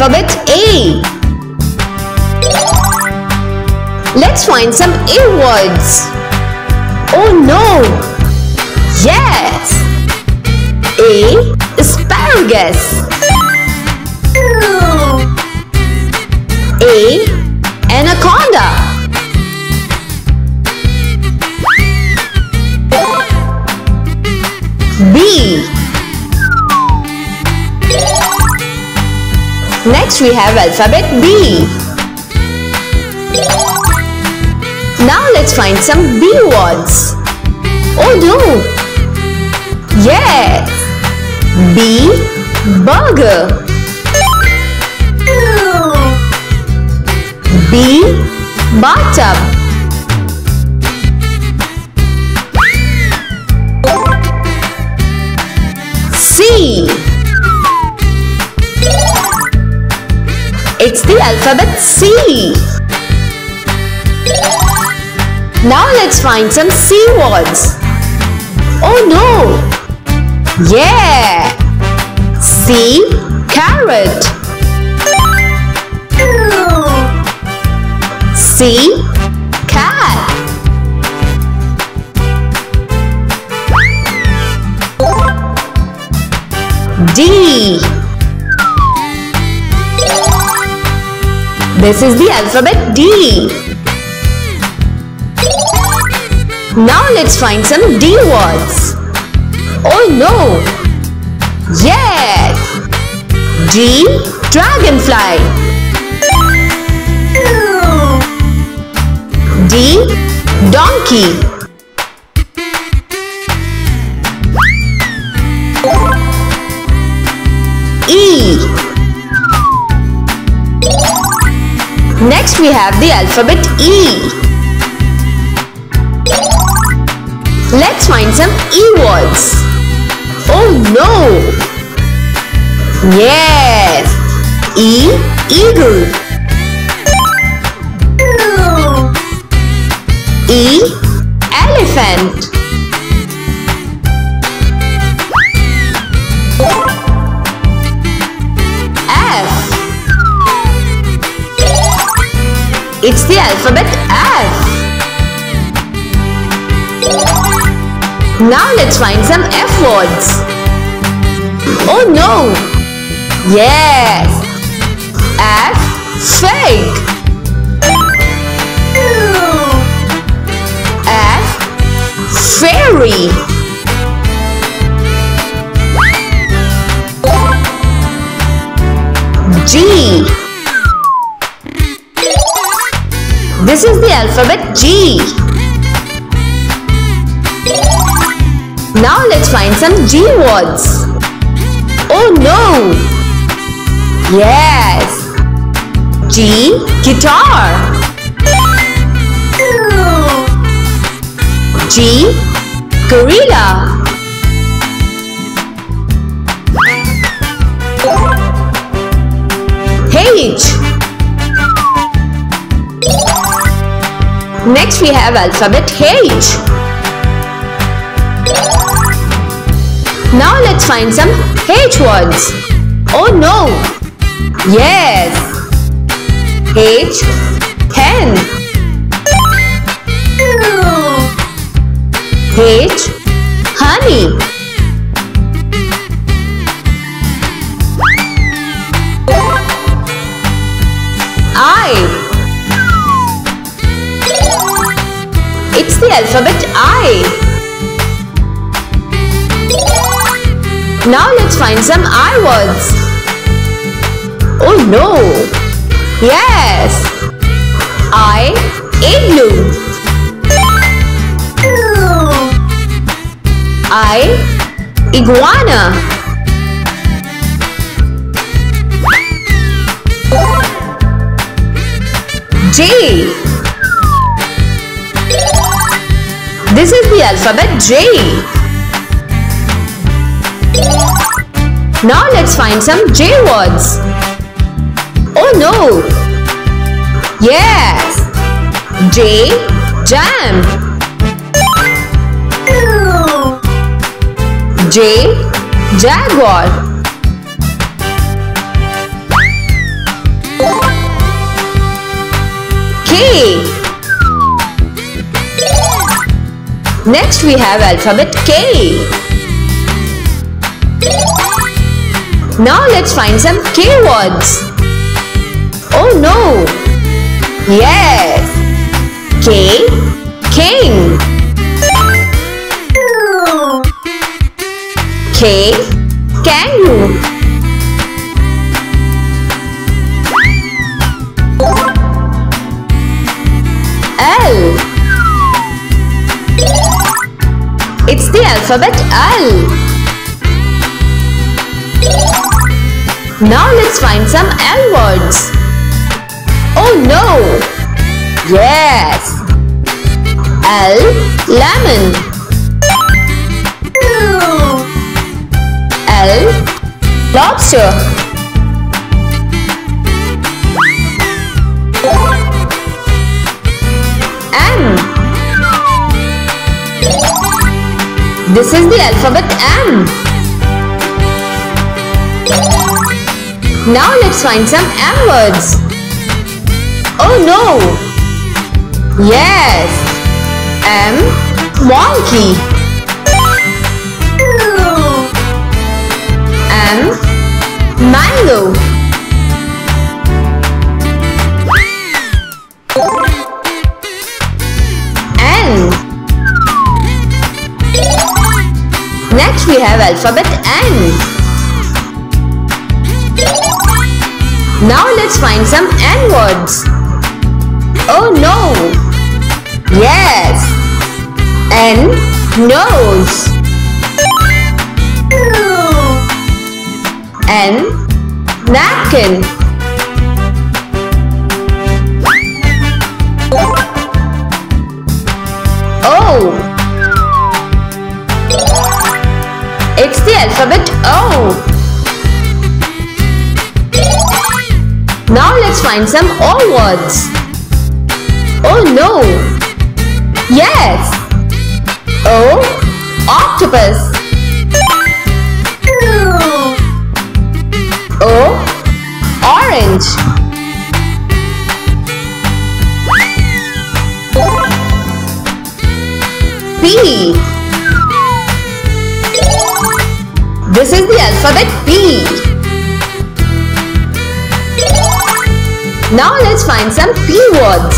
Alphabet A. Let's find some A words. Oh no! Yes! A. Asparagus. A. Next we have alphabet B. Now let's find some B words. Oh no! Yes! B. Burger. B. Bathtub. It's the alphabet C. Now let's find some C words. Oh no! Yeah! C. Carrot. C. Cat. D. This is the alphabet D. Now let's find some D words. Oh no! Yes! D. Dragonfly. D. Donkey. Next we have the alphabet E. Let's find some E words. Oh no! Yes! E. Eagle. The alphabet F. Now let's find some F words. Oh no! Yes! F. Fig. F. Fairy. G. This is the alphabet G. Now let's find some G words. Oh no! Yes! G. Guitar. G. Gorilla. H. Next we have alphabet H. Now let's find some H words. Oh no! Yes! H. Hen. H. Honey. Alphabet I. Now let's find some I words. Oh no! Yes! I. Igloo. I. Iguana. J. This is the alphabet J. Now let's find some J words. Oh no! Yes! J jam. J jaguar. K Next we have alphabet K. Now let's find some K words. Oh no! Yes! K. King. K. Kangaroo. It's the alphabet L. Now let's find some L words. Oh no! Yes! L. Lemon. L. Lobster. M. This is the alphabet M. Now let's find some M words. Oh no! Yes! M. Monkey. M. Mango. We have alphabet N. Now let's find some N words. Oh no! Yes! N nose. N napkin. Find some O words. Oh no! Now let's find some P words.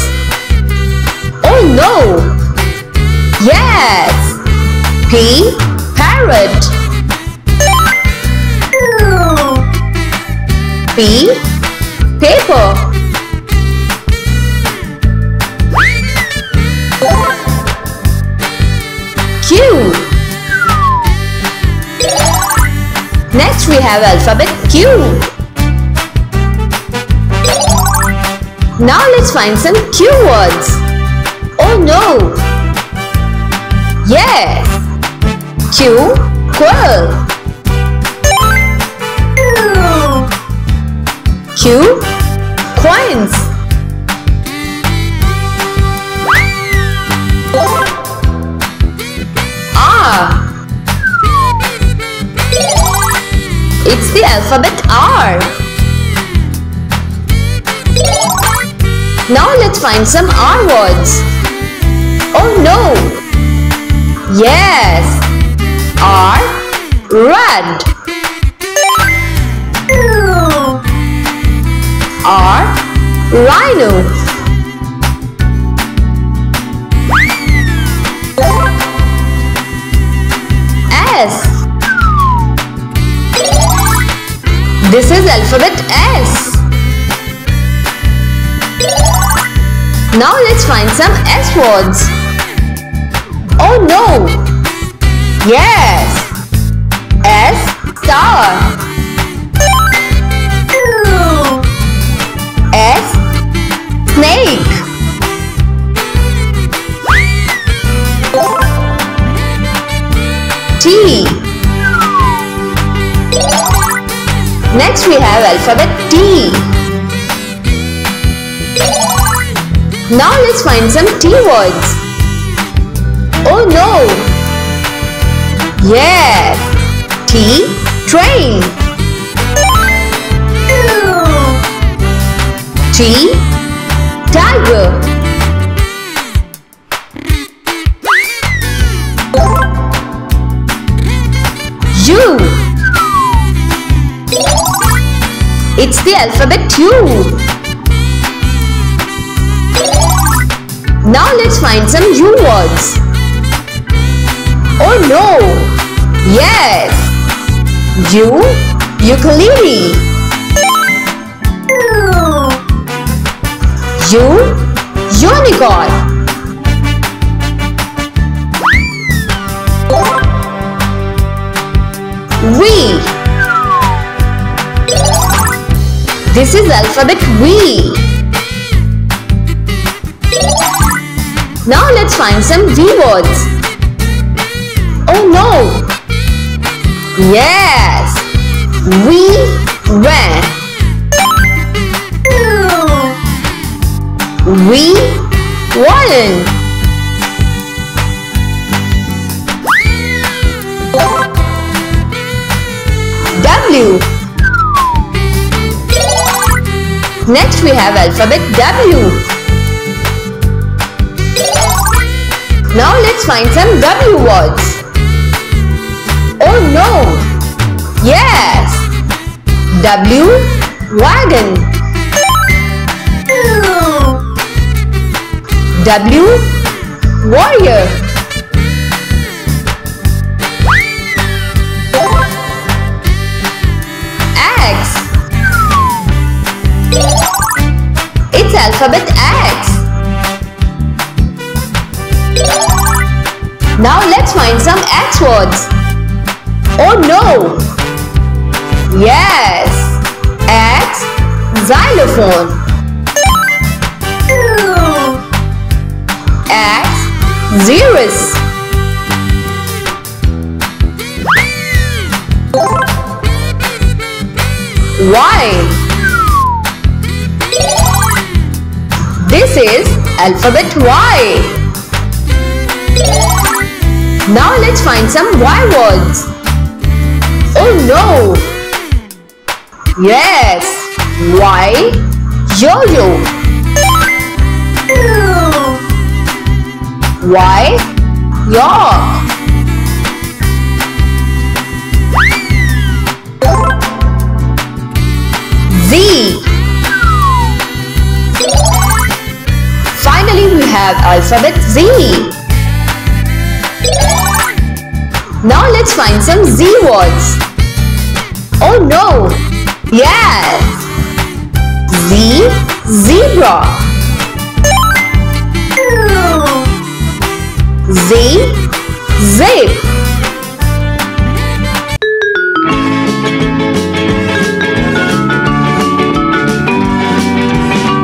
Oh no! Yes! P. Parrot. P. Paper. Q. Next we have alphabet Q. Now let's find some Q words. Oh no! Yes! Q. Quill. Q. Coins. R. It's the alphabet R. Now let's find some R words. Oh no! Yes! R. Red. R. Rhino. S. This is alphabet S. Now let's find some S words. Oh no! Yes! S star. S snake. T. Next we have alphabet T. Now let's find some T words. Oh no! Yeah! T train. T Tiger U It's the alphabet U Now let's find some U words. Oh no! Yes! U Ukulele. U Unicorn. V This is alphabet V Now let's find some V words Oh no! Yes! We went. We won. W. Next we have alphabet W. Now let's find some W words. Oh no! Yes! W wagon W warrior X It's alphabet X Now let's find some X words. Oh no! Yes! X xylophone. X xerus Y. This is alphabet Y Now let's find some Y words. Oh no! Yes! Y yo-yo. Y York. Z Finally we have alphabet Z let's find some Z words Oh no! Yes! Z zebra Z